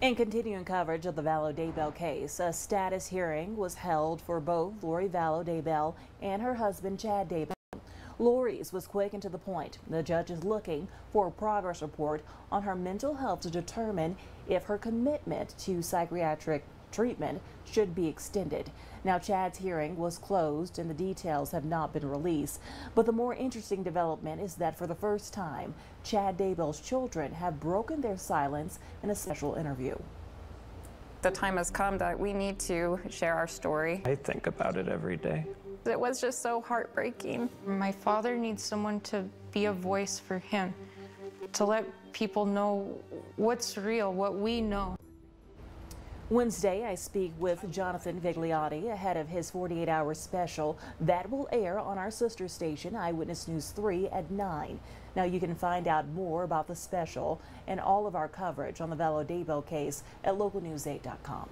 In continuing coverage of the Vallow Daybell case, a status hearing was held for both Lori Vallow Daybell and her husband Chad Daybell. Lori's was quick and to the point. The judge is looking for a progress report on her mental health to determine if her commitment to psychiatric treatment should be extended. Now, Chad's hearing was closed and the details have not been released. But the more interesting development is that for the first time, Chad Daybell's children have broken their silence in a special interview. The time has come that we need to share our story. I think about it every day. It was just so heartbreaking. My father needs someone to be a voice for him, to let people know what's real, what we know. Wednesday, I speak with Jonathan Vigliotti ahead of his 48 hour special that will air on our sister station, Eyewitness News 3 at 9. Now, you can find out more about the special and all of our coverage on the Daybell case at localnews8.com.